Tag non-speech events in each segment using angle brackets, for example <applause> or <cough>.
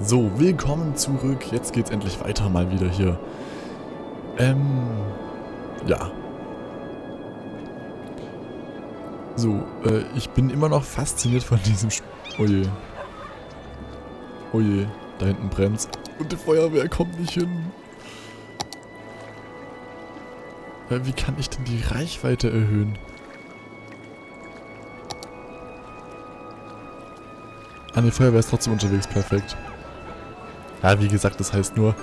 So, willkommen zurück. Jetzt geht's endlich weiter mal wieder hier. Ähm, ja. So, äh, ich bin immer noch fasziniert von diesem... Sch oh je. Oh je, da hinten brennt's. Und die Feuerwehr kommt nicht hin. Äh, wie kann ich denn die Reichweite erhöhen? Ah, die Feuerwehr ist trotzdem unterwegs, perfekt. Ja, wie gesagt, das heißt nur,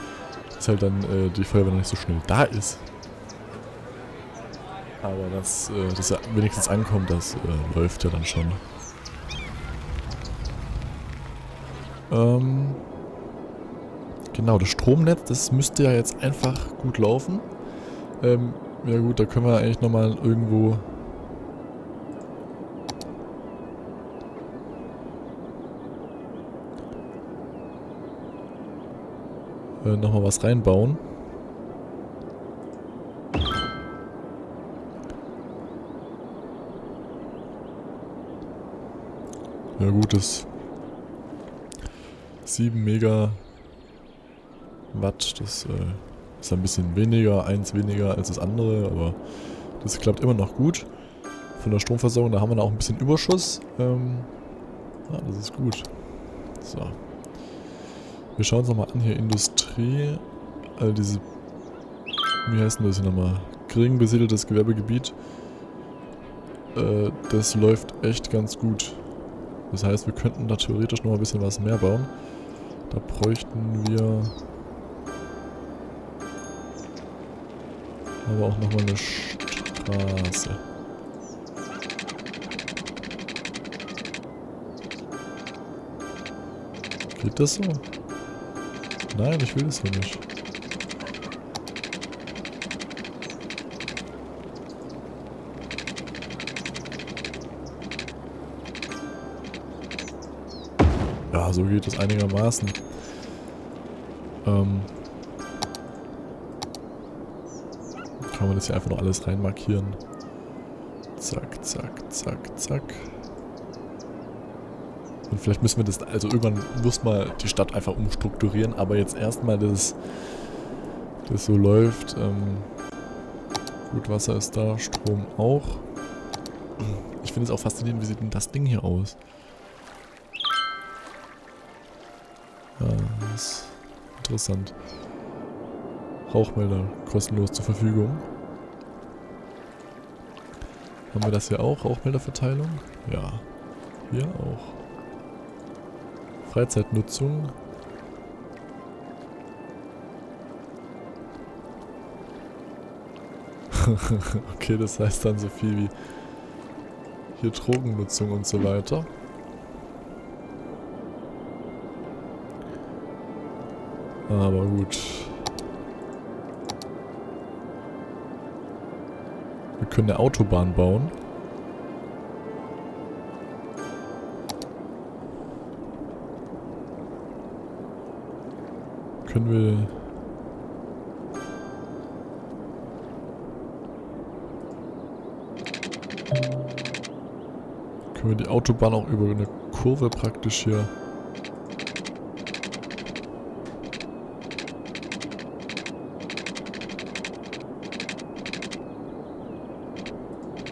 dass halt dann äh, die Feuerwehr noch nicht so schnell da ist. Aber dass äh, das ja wenigstens ankommt, das äh, läuft ja dann schon. Ähm, genau, das Stromnetz, das müsste ja jetzt einfach gut laufen. Ähm, ja gut, da können wir eigentlich nochmal irgendwo äh, nochmal was reinbauen. Ja gut, das 7 Mega Watt, das äh, ist ein bisschen weniger, eins weniger als das andere, aber das klappt immer noch gut. Von der Stromversorgung, da haben wir noch ein bisschen Überschuss. Ähm, ja, das ist gut. So. Wir schauen uns nochmal an hier Industrie. Also diese, wie heißt denn das hier nochmal? Gering besiedeltes Gewerbegebiet. Äh, das läuft echt ganz gut. Das heißt, wir könnten da theoretisch noch ein bisschen was mehr bauen. Da bräuchten wir aber auch nochmal eine Straße. Geht das so? Nein, ich will es so nicht. Ja, so geht es einigermaßen. Ähm kann man das hier einfach noch alles reinmarkieren. Zack, zack, zack, zack. Und vielleicht müssen wir das, also irgendwann muss mal die Stadt einfach umstrukturieren, aber jetzt erstmal, dass das so läuft. Ähm, gut, Wasser ist da, Strom auch. Ich finde es auch faszinierend, wie sieht denn das Ding hier aus? Ja, das ist interessant. Rauchmelder kostenlos zur Verfügung. Haben wir das hier auch? Rauchmelderverteilung? Ja. Hier auch. Freizeitnutzung. <laughs> okay, das heißt dann so viel wie hier Drogennutzung und so weiter. Aber gut. Wir können eine Autobahn bauen. Können wir... Können wir die Autobahn auch über eine Kurve praktisch hier...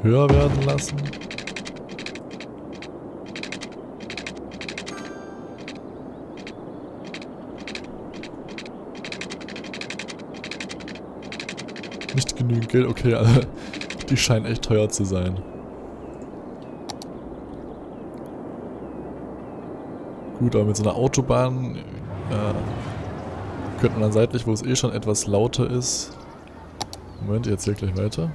höher werden lassen. Nicht genügend Geld, okay, also die scheinen echt teuer zu sein. Gut, aber mit so einer Autobahn äh, könnte man dann seitlich, wo es eh schon etwas lauter ist. Moment, ich erzähle gleich weiter.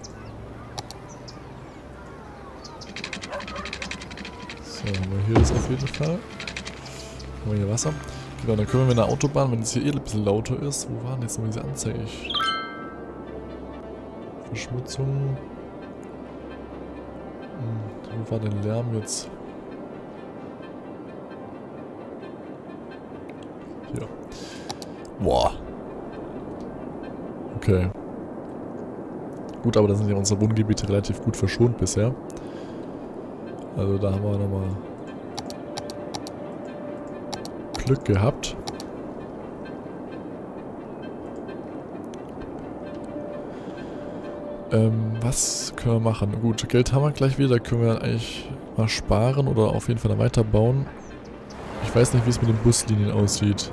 So, hier das auf jeden Fall. Haben wir hier Wasser. Genau, dann können wir mit einer Autobahn, wenn es hier eh ein bisschen lauter ist. Wo waren jetzt noch diese Anzeige? Ich Verschmutzung. Hm, wo war denn Lärm jetzt? Hier. Boah. Okay. Gut, aber da sind ja unsere Wohngebiete relativ gut verschont bisher. Also da haben wir nochmal Glück gehabt. Ähm, was können wir machen? Gut, Geld haben wir gleich wieder. Da können wir eigentlich mal sparen oder auf jeden Fall dann weiterbauen. Ich weiß nicht, wie es mit den Buslinien aussieht.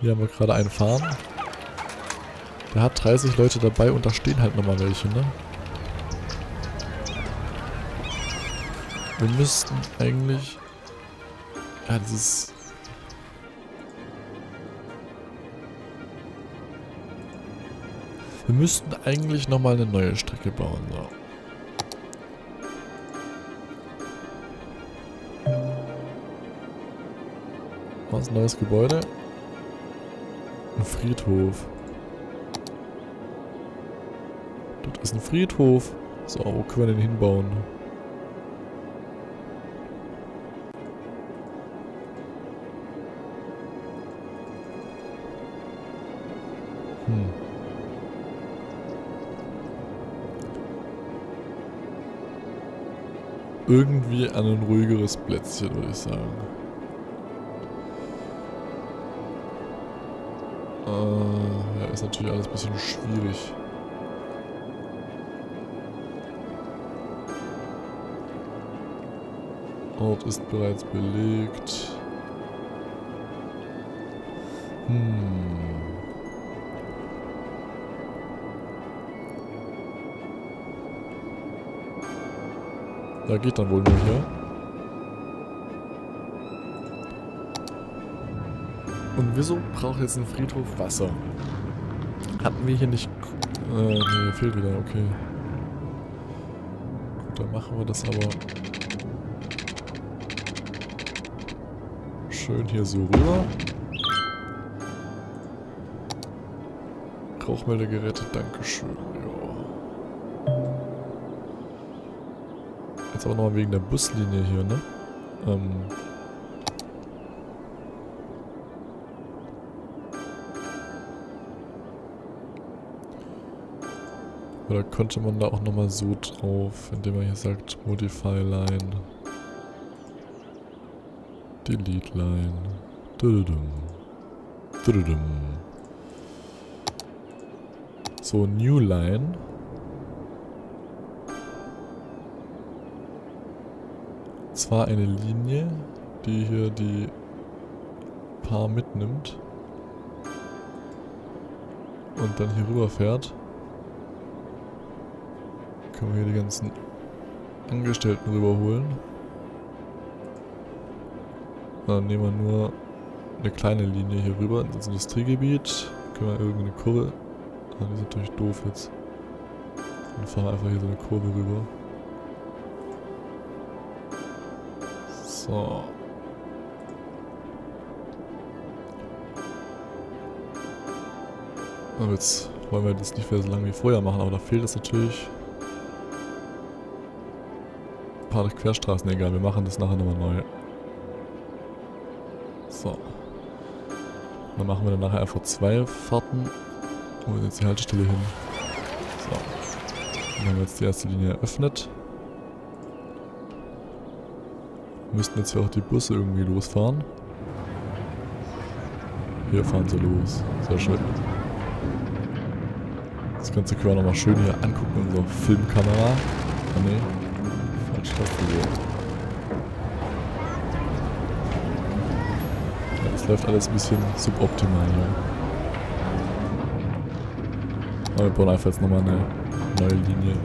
Hier haben wir gerade einen Fahren. Der hat 30 Leute dabei und da stehen halt nochmal welche, ne? Wir müssten eigentlich... Ja, das Wir müssten eigentlich nochmal eine neue Strecke bauen, so. Was, ein neues Gebäude? Ein Friedhof. Dort ist ein Friedhof. So, wo können wir den hinbauen? Irgendwie an ein ruhigeres Plätzchen, würde ich sagen. Äh, ja, ist natürlich alles ein bisschen schwierig. Ort ist bereits belegt. Hm. Da geht dann wohl nur hier. Und wieso braucht jetzt ein Friedhof Wasser? Hatten wir hier nicht... Äh, nee, fehlt wieder, okay. Gut, dann machen wir das aber... Schön hier so rüber. Rauchmelder dankeschön. Ja. Jetzt aber nochmal wegen der Buslinie hier, ne? Ähm... Oder könnte man da auch nochmal so drauf, indem man hier sagt Modify Line. Delete Line. Dududum. Dududum. So, New Line. Zwar eine Linie, die hier die Paar mitnimmt. Und dann hier rüber fährt. Können wir hier die ganzen Angestellten rüberholen. Dann nehmen wir nur eine kleine Linie hier rüber ins Industriegebiet. Können wir irgendeine Kurve... Ah, die ist natürlich doof jetzt. Dann fahren wir einfach hier so eine Kurve rüber. So. Aber jetzt wollen wir das nicht mehr so lange wie vorher machen, aber da fehlt es natürlich. Ein paar Querstraßen, egal, wir machen das nachher nochmal neu. So. Dann machen wir dann nachher einfach zwei Fahrten. Ist jetzt die Haltestelle hin? So. Dann haben wir jetzt die erste Linie eröffnet. Müssten jetzt hier auch die Busse irgendwie losfahren. Hier fahren sie los. Sehr schön. Das Ganze können wir nochmal schön hier angucken in unserer Filmkamera. Ah ne, falsch das läuft alles ein bisschen suboptimal hier. Aber wir bauen einfach jetzt nochmal eine neue Linie.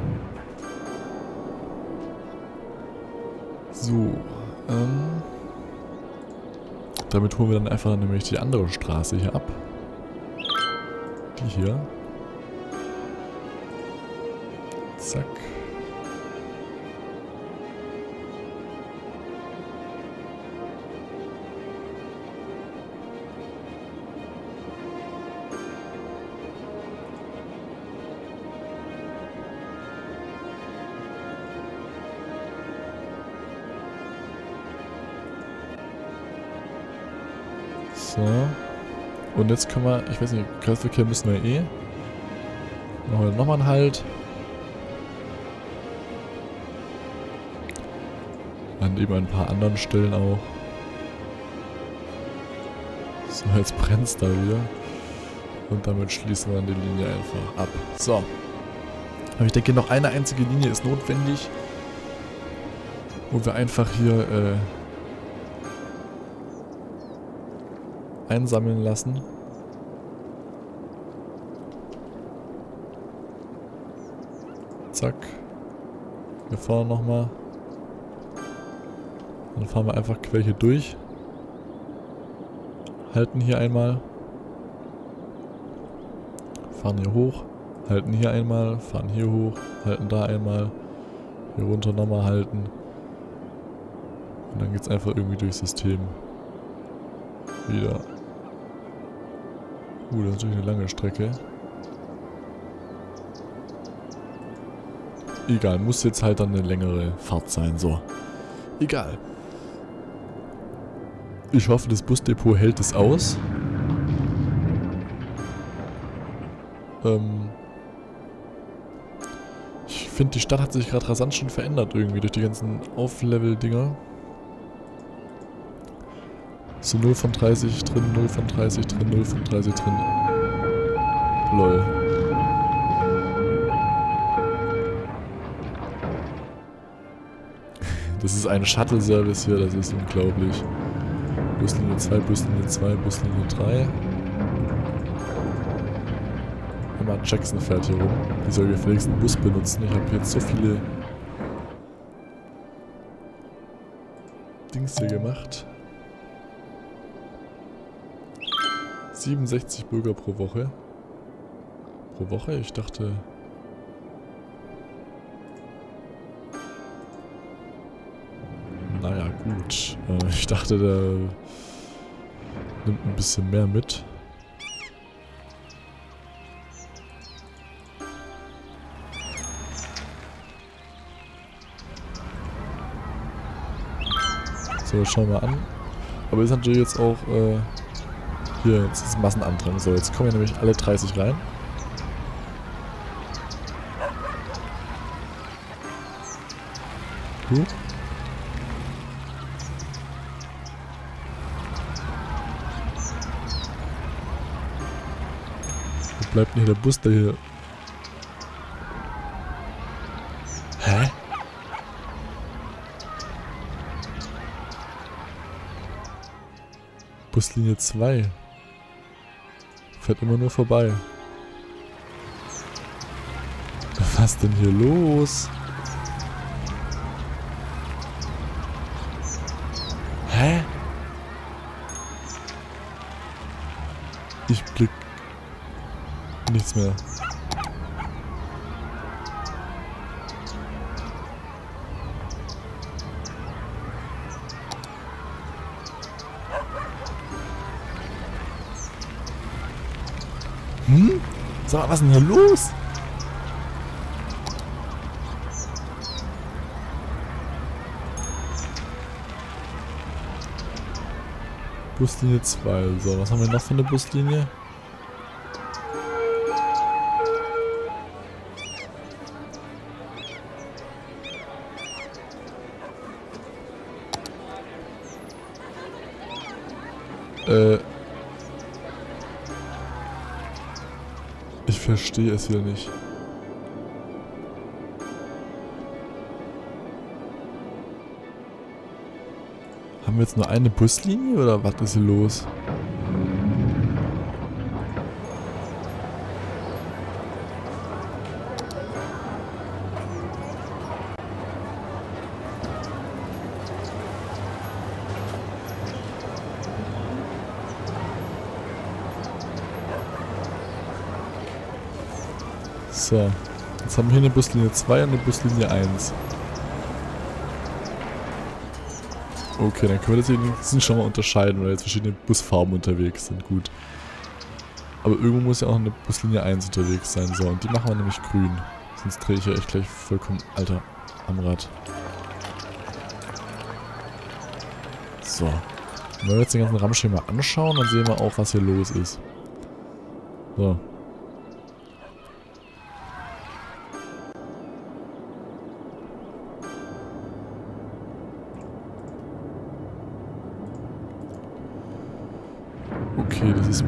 So, ähm, damit holen wir dann einfach nämlich die andere Straße hier ab. Die hier. So. Und jetzt können wir, ich weiß nicht, Kreisverkehr müssen wir eh. Machen wir nochmal einen Halt. An eben ein paar anderen Stellen auch. So, jetzt brennt es da wieder. Und damit schließen wir dann die Linie einfach ab. So. Aber ich denke, noch eine einzige Linie ist notwendig. Wo wir einfach hier äh, einsammeln lassen. Zack. Hier vorne nochmal. Dann fahren wir einfach quer hier durch. Halten hier einmal. Fahren hier hoch. Halten hier einmal. Fahren hier hoch. Halten da einmal. Hier runter nochmal halten. Und dann geht es einfach irgendwie durchs System. Wieder. Uh, das ist natürlich eine lange Strecke. Egal, muss jetzt halt dann eine längere Fahrt sein, so. Egal. Ich hoffe, das Busdepot hält es aus. Ähm ich finde, die Stadt hat sich gerade rasant schon verändert irgendwie durch die ganzen Auflevel-Dinger. So 0 von 30 drin, 0 von 30 drin, 0 von 30 drin. Lol. Das ist ein Shuttle-Service hier, das ist unglaublich. Buslinie 2, Buslinie 2, Buslinie 3. Emma Jackson fährt hier rum. Die soll gefälligst einen Bus benutzen. Ich habe jetzt so viele Dings hier gemacht. 67 Bürger pro Woche. Pro Woche? Ich dachte... Naja, gut. Äh, ich dachte, der nimmt ein bisschen mehr mit. So, schauen wir an. Aber ist natürlich jetzt auch... Äh, hier, jetzt ist Massenandrang. So, jetzt kommen wir nämlich alle 30 rein. Huh. Wo bleibt denn hier der Bus, der hier... Hä? Buslinie 2. Fährt immer nur vorbei. Was denn hier los? Hä? Ich blick nichts mehr. Hm? Sag mal, was ist denn hier los? Buslinie 2. So, was haben wir noch für eine Buslinie? Verstehe es hier nicht. Haben wir jetzt nur eine Buslinie oder was ist hier los? So. Jetzt haben wir hier eine Buslinie 2 und eine Buslinie 1. Okay, dann können wir das wenigstens schon mal unterscheiden, weil jetzt verschiedene Busfarben unterwegs sind. Gut. Aber irgendwo muss ja auch eine Buslinie 1 unterwegs sein. So, und die machen wir nämlich grün. Sonst drehe ich ja echt gleich vollkommen, Alter, am Rad. So. Wenn wir jetzt den ganzen Ramschema anschauen, dann sehen wir auch, was hier los ist. So.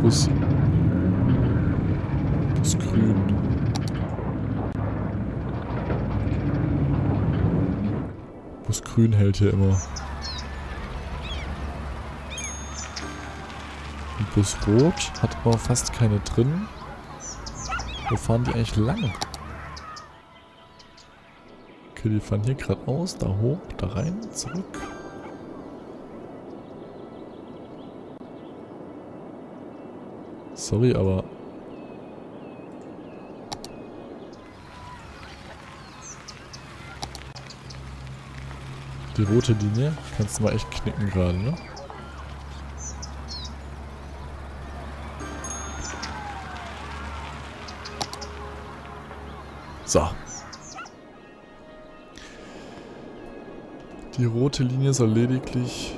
Bus Bus grün. Bus grün hält hier immer. Und Bus rot hat aber fast keine drin. Wo fahren die eigentlich lang? Okay, die fahren hier geradeaus, da hoch, da rein, zurück. Sorry, aber... Die rote Linie kannst du mal echt knicken gerade, ne? So. Die rote Linie soll lediglich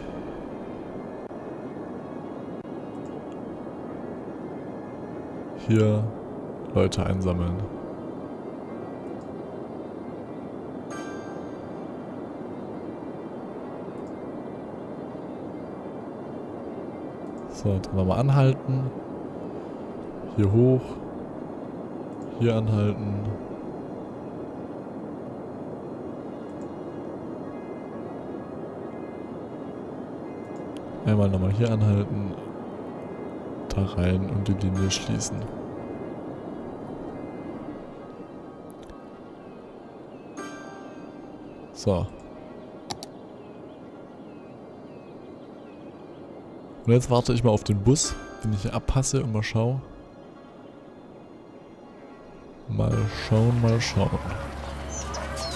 hier Leute einsammeln. So, dann nochmal anhalten. Hier hoch. Hier anhalten. Einmal nochmal hier anhalten. Da rein und die Linie schließen. So. Und jetzt warte ich mal auf den Bus, den ich hier abpasse und mal schaue. Mal schauen, mal schauen.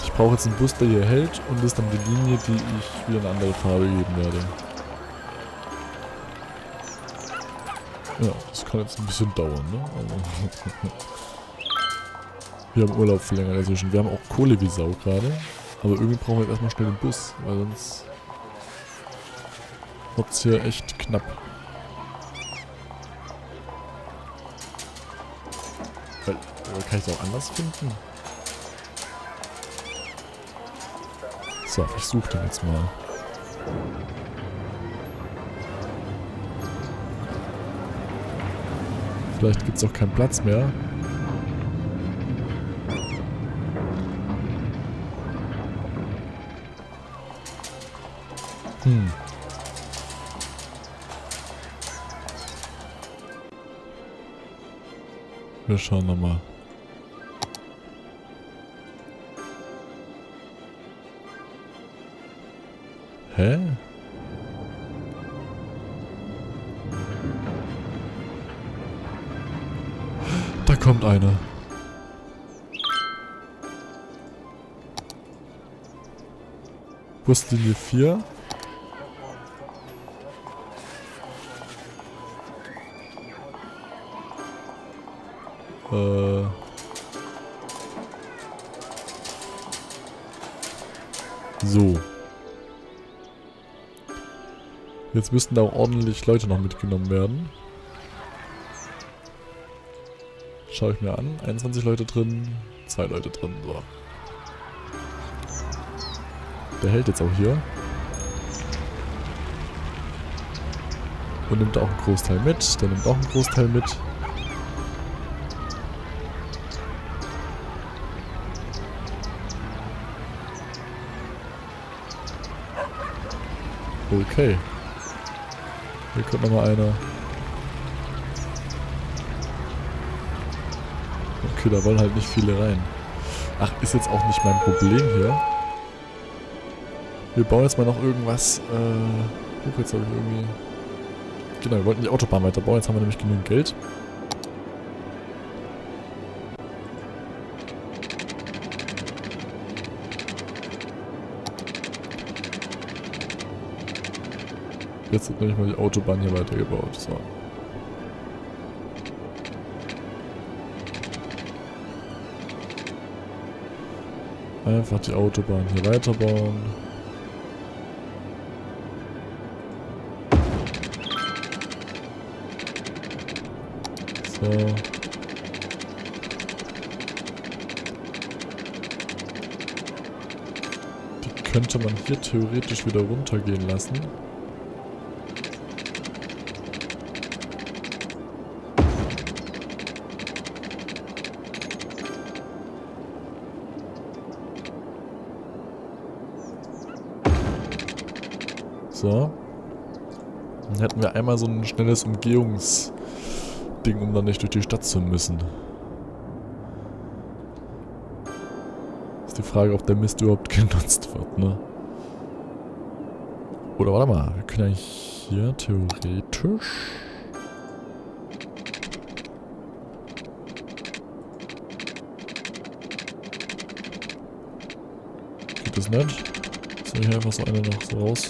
Ich brauche jetzt einen Bus, der hier hält und ist dann die Linie, die ich wieder eine andere Farbe geben werde. Ja, das kann jetzt ein bisschen dauern, ne? Also <laughs> wir haben Urlaub verlängert dazwischen. Wir haben auch Kohle wie Sau gerade. Aber irgendwie brauchen wir jetzt erstmal schnell den Bus, weil sonst wird es hier echt knapp. Weil, kann ich es auch anders finden? So, ich suche den jetzt mal. Vielleicht gibt es auch keinen Platz mehr. Hm. Wir schauen nochmal. Hä? Da kommt einer. Buslinie 4. So. Jetzt müssten da auch ordentlich Leute noch mitgenommen werden. Schaue ich mir an. 21 Leute drin, zwei Leute drin. So. Der hält jetzt auch hier. Und nimmt auch einen Großteil mit. Der nimmt auch einen Großteil mit. Okay. Hier kommt nochmal einer. Okay, da wollen halt nicht viele rein. Ach, ist jetzt auch nicht mein Problem hier. Wir bauen jetzt mal noch irgendwas. Äh, jetzt habe ich irgendwie... Genau, wir wollten die Autobahn weiterbauen. Jetzt haben wir nämlich genug Geld. Jetzt wird nämlich mal die Autobahn hier weitergebaut. So. Einfach die Autobahn hier weiterbauen. So. Die könnte man hier theoretisch wieder runtergehen lassen. Einmal so ein schnelles Umgehungsding, um dann nicht durch die Stadt zu müssen. Ist die Frage, ob der Mist überhaupt <laughs> genutzt wird, ne? Oder warte mal, wir können ja hier theoretisch... Geht das nicht? Soll ich einfach so eine noch so raus...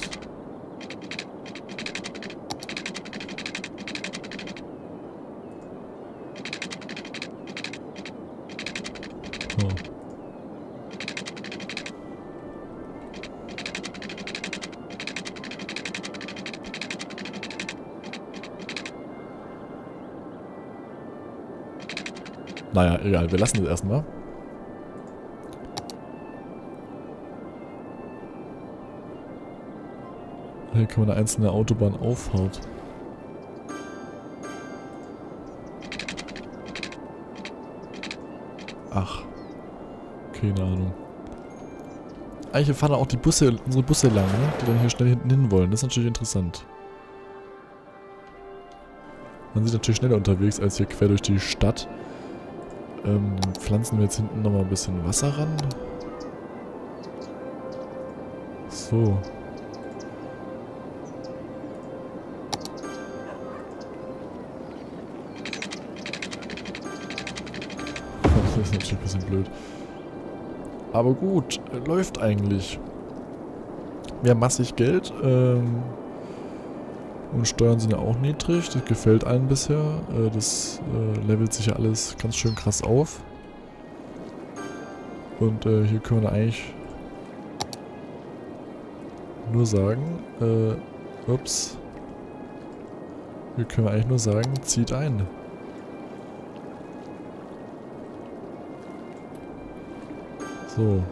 Naja, egal, wir lassen das erstmal. Hier kann man eine einzelne Autobahn aufhaut. Ach. Keine Ahnung. Eigentlich ah, fahren auch die Busse, unsere Busse lang, ne? Die dann hier schnell hinten hin wollen. Das ist natürlich interessant. Man sind natürlich schneller unterwegs als hier quer durch die Stadt. Ähm, pflanzen wir jetzt hinten nochmal ein bisschen Wasser ran. So. das ist natürlich ein bisschen blöd. Aber gut, läuft eigentlich. Wir haben massig Geld. Ähm, und Steuern sind ja auch niedrig. Das gefällt allen bisher. Äh, das äh, levelt sich ja alles ganz schön krass auf. Und äh, hier können wir eigentlich nur sagen, äh, ups. Hier können wir eigentlich nur sagen, zieht ein. So.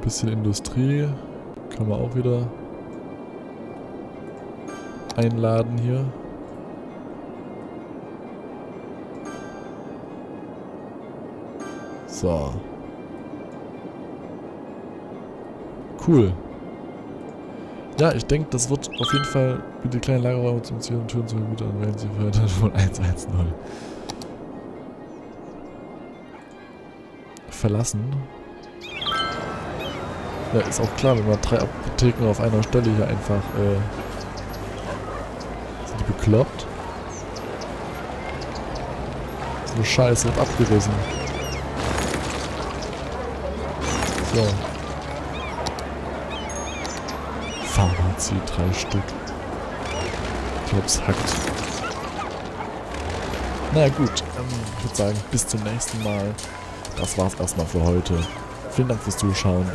Ein bisschen Industrie kann man auch wieder einladen hier. So. Cool. Ja, ich denke, das wird auf jeden Fall mit den kleinen Lagerräume zum Ziel und Türen zu und werden sie weiter <laughs> von 110 verlassen. Ja, ist auch klar, wenn man drei Apotheken auf einer Stelle hier einfach, äh... Sind die bekloppt? So eine Scheiße wird abgerissen. So. Pharmazie, drei Stück. Ich glaub's hackt. Naja gut, ähm, ich würde sagen, bis zum nächsten Mal. Das war's erstmal für heute. Vielen Dank fürs Zuschauen.